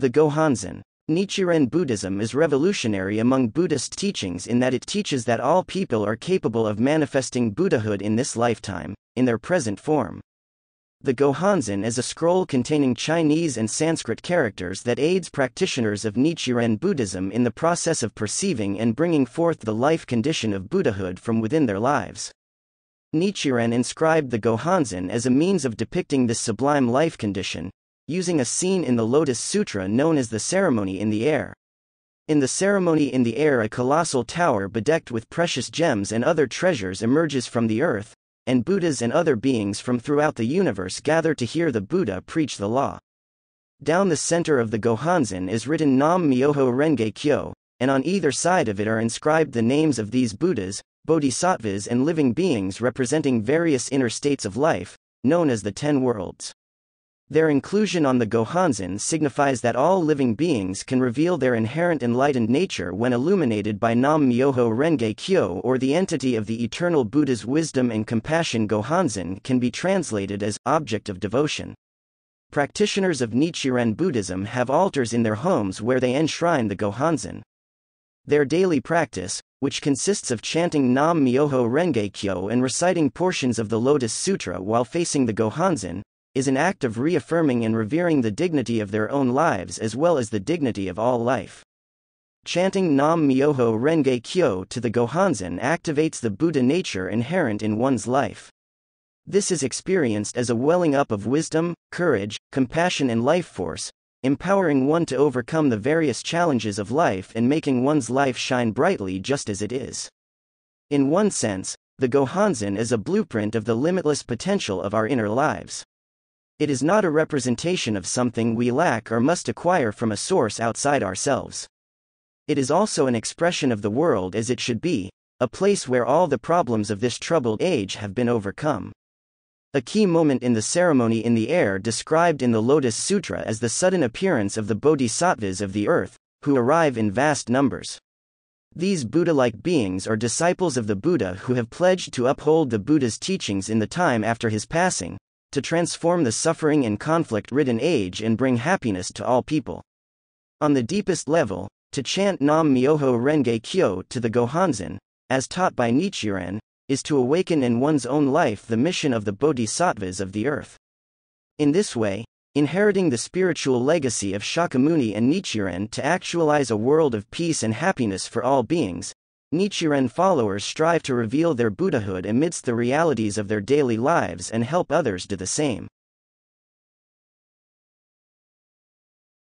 The Gohonzon. Nichiren Buddhism is revolutionary among Buddhist teachings in that it teaches that all people are capable of manifesting Buddhahood in this lifetime, in their present form. The Gohonzon is a scroll containing Chinese and Sanskrit characters that aids practitioners of Nichiren Buddhism in the process of perceiving and bringing forth the life condition of Buddhahood from within their lives. Nichiren inscribed the Gohonzon as a means of depicting this sublime life condition, using a scene in the Lotus Sutra known as the ceremony in the air. In the ceremony in the air, a colossal tower bedecked with precious gems and other treasures emerges from the earth, and Buddhas and other beings from throughout the universe gather to hear the Buddha preach the law. Down the center of the Gohonzon is written Nam Myoho Renge Kyo, and on either side of it are inscribed the names of these Buddhas, Bodhisattvas, and living beings representing various inner states of life, known as the Ten Worlds. Their inclusion on the Gohonzon signifies that all living beings can reveal their inherent enlightened nature when illuminated by Nam Myoho Renge Kyo or the entity of the eternal Buddha's wisdom and compassion Gohonzon can be translated as object of devotion. Practitioners of Nichiren Buddhism have altars in their homes where they enshrine the Gohonzon. Their daily practice, which consists of chanting Nam Myoho Renge Kyo and reciting portions of the Lotus Sutra while facing the Gohonzon, is an act of reaffirming and revering the dignity of their own lives as well as the dignity of all life. Chanting Nam Myoho Renge Kyo to the Gohonzon activates the Buddha nature inherent in one's life. This is experienced as a welling up of wisdom, courage, compassion, and life force, empowering one to overcome the various challenges of life and making one's life shine brightly just as it is. In one sense, the Gohonzon is a blueprint of the limitless potential of our inner lives. It is not a representation of something we lack or must acquire from a source outside ourselves. It is also an expression of the world as it should be, a place where all the problems of this troubled age have been overcome. A key moment in the ceremony in the air described in the Lotus Sutra as the sudden appearance of the bodhisattvas of the earth, who arrive in vast numbers. These Buddha like beings are disciples of the Buddha who have pledged to uphold the Buddha's teachings in the time after his passing, to transform the suffering and conflict ridden age and bring happiness to all people. On the deepest level, to chant Nam Myoho Renge Kyo to the Gohonzon, as taught by Nichiren, is to awaken in one's own life the mission of the bodhisattvas of the earth. In this way, inheriting the spiritual legacy of Shakyamuni and Nichiren to actualize a world of peace and happiness for all beings, Nichiren followers strive to reveal their Buddhahood amidst the realities of their daily lives and help others do the same.